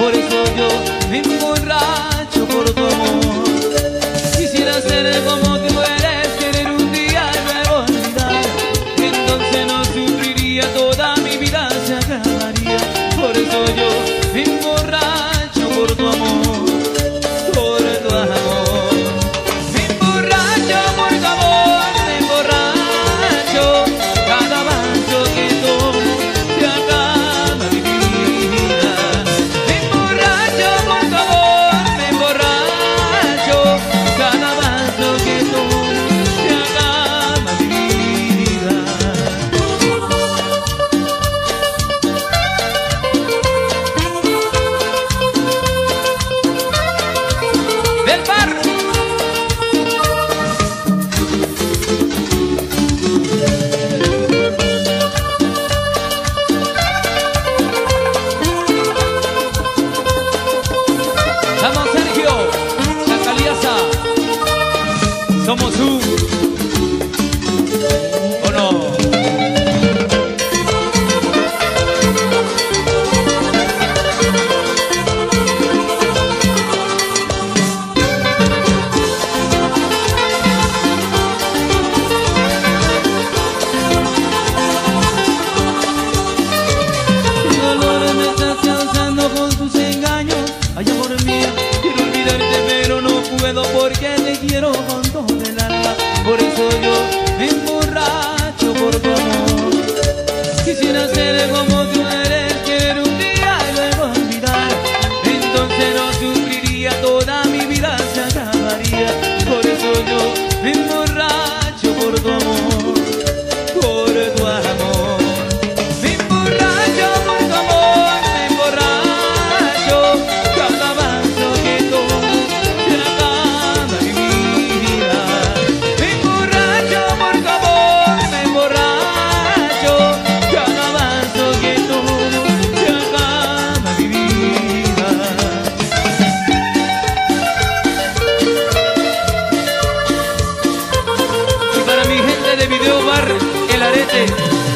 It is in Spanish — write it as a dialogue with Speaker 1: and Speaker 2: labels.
Speaker 1: Por eso yo me emborracho por tu amor. Quisiera ser como tú eres, querer un día luego olvidar. Entonces no sufriría toda del bar. Vamos Sergio,
Speaker 2: la salida Somos un quiero con todo el
Speaker 1: alma, por eso yo me
Speaker 2: કરે છે